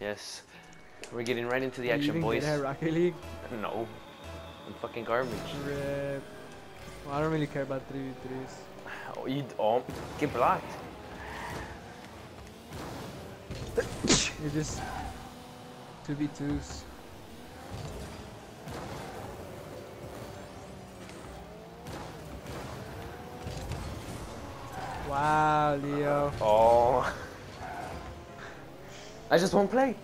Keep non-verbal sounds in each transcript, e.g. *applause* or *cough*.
Yes. We're getting right into the action, boys. Rocket League? No. I'm fucking garbage. Rip. Uh, well, I don't really care about 3v3s. Oh, you, oh, get blocked. You're just 2v2s. Wow, Leo. Oh. I just won't play.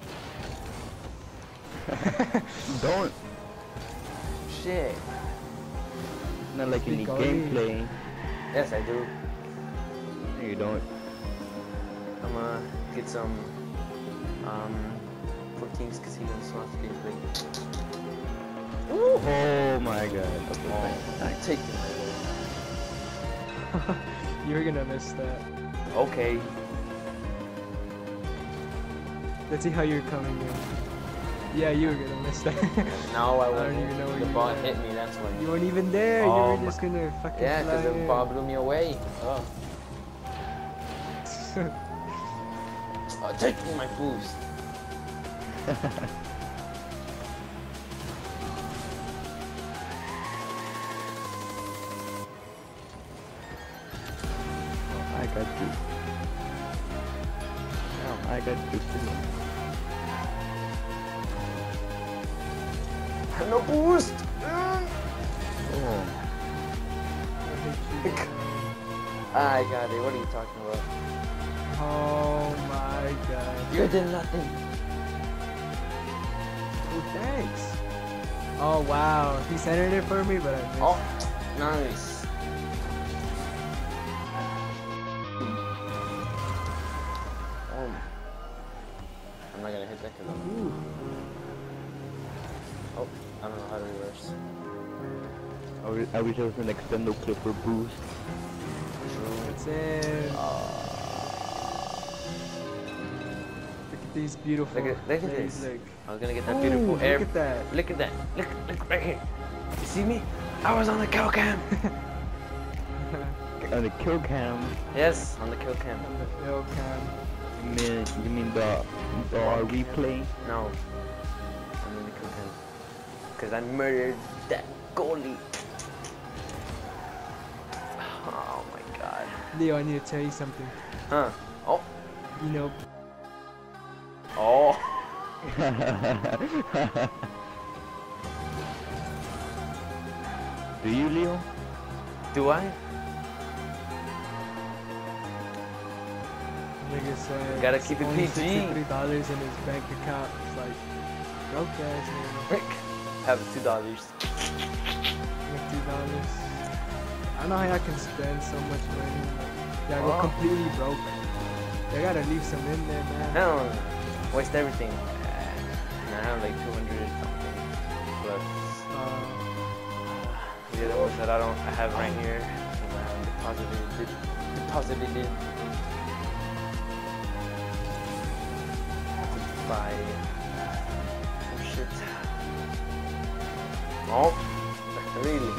*laughs* Don't. Shit. Not like you need Golly. gameplay. Yes, I do. No, you don't. I'm gonna get some, um, for King's Casino slots gameplay. Oh my god. Okay, Oh, fine. I take it. *laughs* You're gonna miss that. Okay. Let's see how you're coming in. Yeah, you were gonna miss that. *laughs* no, I I won't. don't even know where the ball hit me. That's why. you weren't even there. Oh you were oh just gonna fucking Yeah, because the ball blew me away. Oh. *laughs* oh, take my boost. *laughs* I got you. I got too. No boost. Oh. I got it. What are you talking about? oh my god. You did nothing. Oh, thanks. Oh wow, he centered it for me, but I missed. Oh, nice. I'm not gonna hit that because I'm. Ooh. Oh, I don't know how to reverse. I wish, I wish I was an extendo clipper boost. That's it. Ah. Look at these beautiful. Look at- look at legs, this. Look. I was gonna get that Ooh, beautiful air. look at that. Look at that. Look, look right here. You see me? I was on the kill cam. *laughs* on the kill cam. yes, on the kill cam. On the kill cam. You mean you the the replay? No. I'm in the kill cam. Because I murdered that goalie. Oh my god. Leo, I need to tell you something. Huh. Oh. You know, Oh. *laughs* Do you, Leo? Do I? Nigga said. Gotta keep it PG. Sixty-three dollars in his bank account. It's like broke ass nigga. Rick. Have two dollars. Fifty dollars. I know how I can spend so much money. Yeah, I go Oh. completely broke. I gotta leave some in there, man. No. Waste everything. And I have like 200 something. Plus Uh, the other ones that I don't I have right here. And I deposited, deposited. To buy some shit. Oh. Really?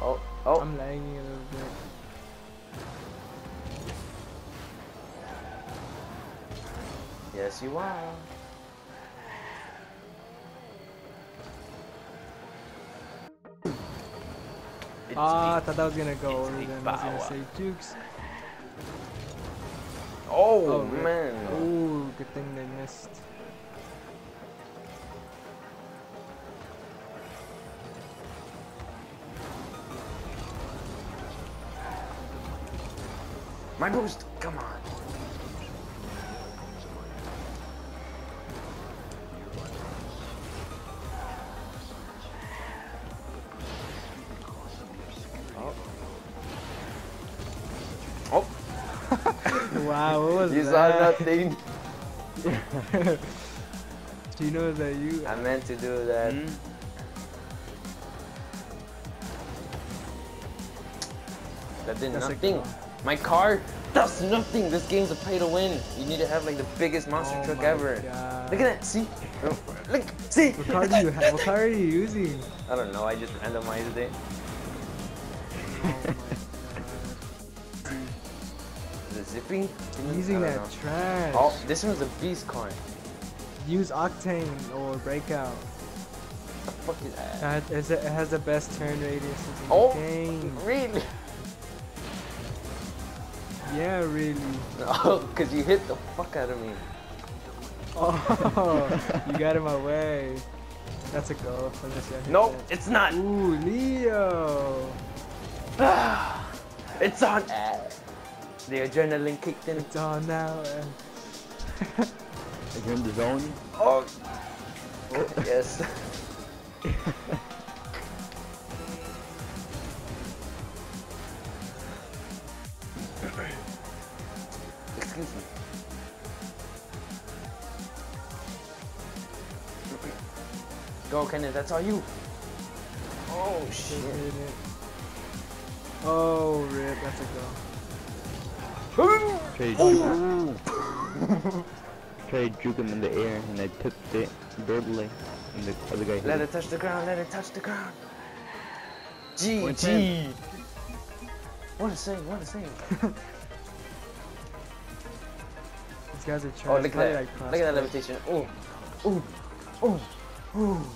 oh. Oh. I'm lagging a little bit. Yes, you are. It's Ah, I thought that was gonna go over Big them. I was gonna say Jukes. Oh, Oh, man. Ooh, good thing they missed. My boost. Come on. Oh. Oh, *laughs* wow, what was you saw nothing. *laughs* Do you know that you? I meant to do that. Hmm? That did That's nothing. My car does nothing. This game's a pay to win. You need to have like the biggest monster Oh truck ever. God. Look at that. See? Look. See? What car do you have? What car are you using? I don't know. I just randomized it. Zipping. Using that know. trash. Oh, this one's a beast coin. Use Octane or Breakout. What the fuck is that? That is it has the best turn radius in the Oh, game. really? Yeah, really. *laughs* Oh, cause you hit the fuck out of me. Oh, *laughs* you got in my way. That's a go. Nope, that. it's not. Ooh, Leo. *sighs* it's on. The adrenaline kicked in. It's on now. You're in the zone. Oh. yes. *laughs* Excuse me. Go, Kenneth. That's all you. Oh shit. Oh, rip. That's a go. Try to juke Try to juke him in the air and I tipped it brutally. And the other guy Let it. it touch the ground. Let it touch the ground. G GG. What a save. What a save. *laughs* These guys are trash. Oh, look at that. like Look at that levitation. Oh. Ooh. Ooh. Ooh.